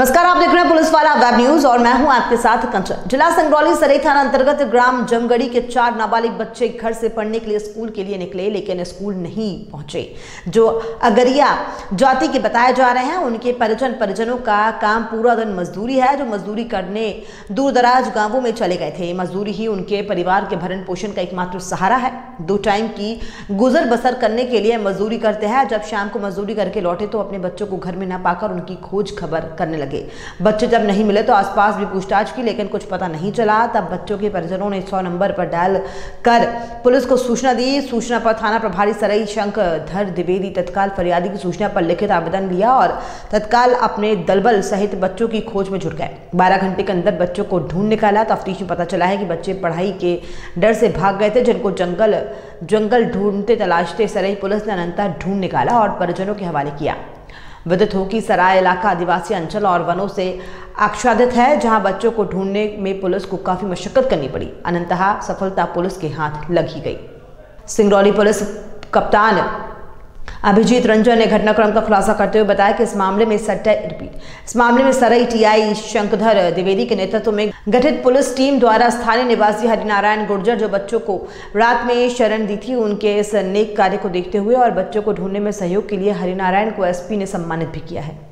नमस्कार आप पुलिस वाला वेब न्यूज़ और मैं हूँ आपके साथ कंचन। जिला संगरौली सरई थाना अंतर्गत ग्राम जमगढ़ी के चार नाबालिग बच्चे घर से पढ़ने के लिए स्कूल के लिए निकले, लेकिन स्कूल नहीं पहुँचे। जो अगरिया जाति के बताए जा रहे हैं, उनके परिजन परिजनों का काम पूरा दिन मजदूरी है, जो मजदूरी करने दूर दराज गाँवों में चले गए थे। मजदूरी ही उनके परिवार के भरण पोषण का एकमात्र सहारा है। दो टाइम की गुजर बसर करने के लिए मजदूरी करते हैं। जब शाम को मजदूरी करके लौटे तो अपने बच्चों को घर में न पाकर उनकी खोज खबर करने लगे। बच्चे जब नहीं मिले तो आसपास भी पूछताछ की, लेकिन कुछ पता नहीं चला। तब बच्चों के परिजनों ने सौ नंबर पर डायल कर पुलिस को सूचना दी। सूचना पर थाना प्रभारी सरई शंकर द्विवेदी तत्काल फरियादी की सूचना पर लिखित आवेदन लिया और तत्काल अपने दलबल सहित बच्चों की खोज में जुट गए। बारह घंटे के अंदर बच्चों को ढूंढ निकाला। तफ्तीश में पता चला है कि बच्चे पढ़ाई के डर से भाग गए थे, जिनको जंगल जंगल ढूंढते तलाशते सरई पुलिस ने अनंतर ढूंढ निकाला और परिजनों के हवाले किया। विदित हो कि सराय इलाका आदिवासी अंचल और वनों से आच्छादित है, जहाँ बच्चों को ढूँढने में पुलिस को काफ़ी मशक्कत करनी पड़ी। अनंतहा सफलता पुलिस के हाथ लग ही गई। सिंगरौली पुलिस कप्तान अभिजीत रंजन ने घटनाक्रम का खुलासा करते हुए बताया कि इस मामले में सट्टा रिपीट इस मामले में सरई टीआई शंकधर द्विवेदी के नेतृत्व में गठित पुलिस टीम द्वारा स्थानीय निवासी हरिनारायण गुर्जर जो बच्चों को रात में शरण दी थी, उनके इस नेक कार्य को देखते हुए और बच्चों को ढूँढने में सहयोग के लिए हरिनारायण को एसपी ने सम्मानित भी किया है।